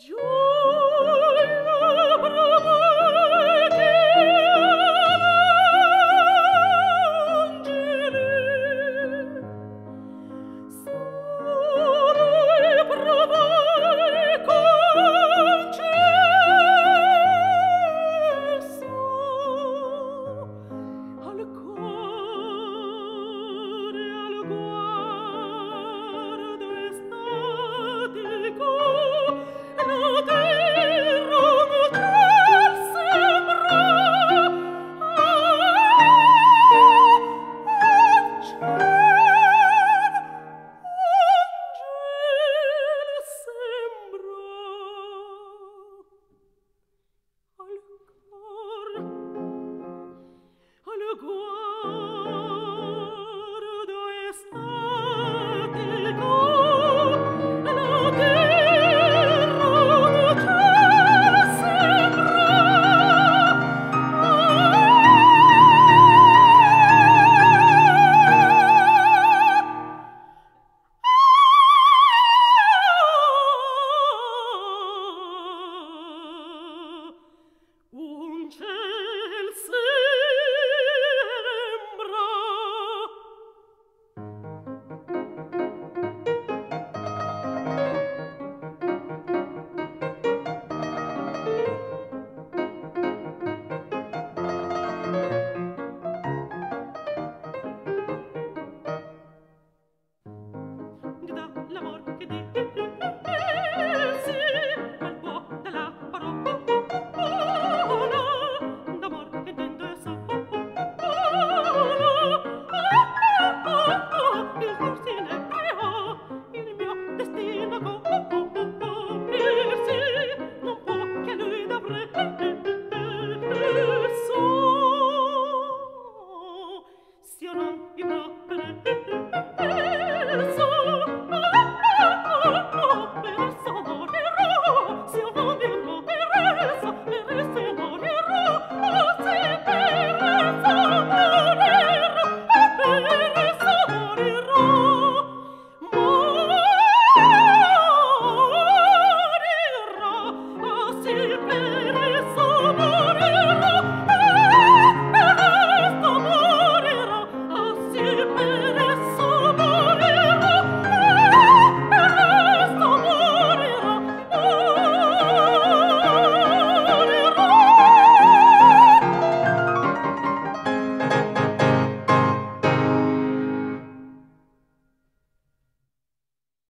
joy.